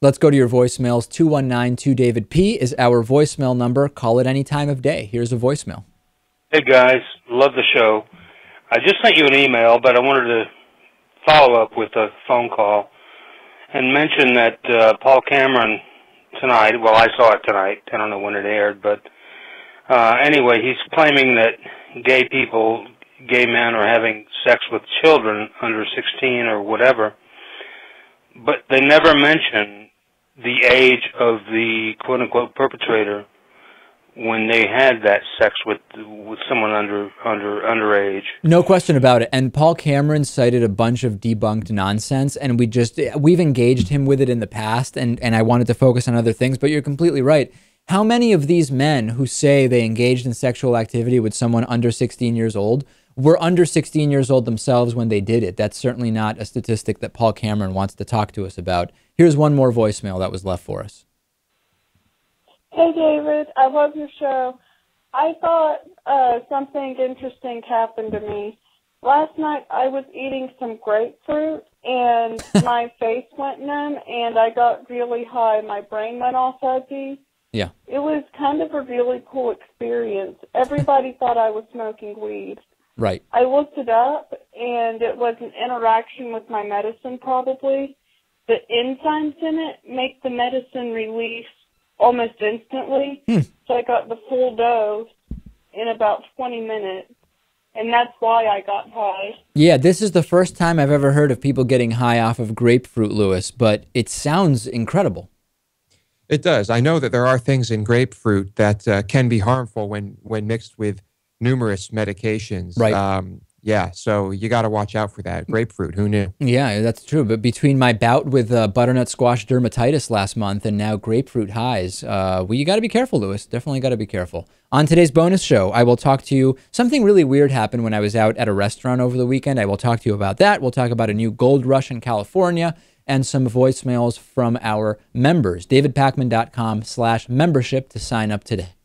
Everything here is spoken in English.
Let's go to your voicemails. 2192-DAVID-P is our voicemail number. Call it any time of day. Here's a voicemail. Hey guys, love the show. I just sent you an email, but I wanted to follow up with a phone call and mention that uh, Paul Cameron tonight. Well, I saw it tonight. I don't know when it aired, but uh, anyway, he's claiming that gay people, gay men, are having sex with children under 16 or whatever. But they never mention the age of the quote unquote perpetrator when they had that sex with with someone under under underage. No question about it. And Paul Cameron cited a bunch of debunked nonsense, and we just we've engaged him with it in the past, and and I wanted to focus on other things. But you're completely right. How many of these men who say they engaged in sexual activity with someone under 16 years old were under 16 years old themselves when they did it? That's certainly not a statistic that Paul Cameron wants to talk to us about. Here's one more voicemail that was left for us. Hey, David. I love your show. I thought uh, something interesting happened to me. Last night I was eating some grapefruit and my face went numb and I got really high. My brain went all fuzzy. Yeah. It was kind of a really cool experience. Everybody thought I was smoking weed. Right. I looked it up and it was an interaction with my medicine probably. The enzymes in it make the medicine release almost instantly. Hmm. So I got the full dose in about 20 minutes. And that's why I got high. Yeah, this is the first time I've ever heard of people getting high off of grapefruit, Lewis, but it sounds incredible. It does. I know that there are things in grapefruit that uh, can be harmful when, when mixed with numerous medications. Right. Um, yeah, so you got to watch out for that. Grapefruit, who knew? Yeah, that's true. But between my bout with uh, butternut squash dermatitis last month and now grapefruit highs, uh, well, you got to be careful, Lewis. Definitely got to be careful. On today's bonus show, I will talk to you. Something really weird happened when I was out at a restaurant over the weekend. I will talk to you about that. We'll talk about a new gold rush in California and some voicemails from our members. DavidPakman.com slash membership to sign up today.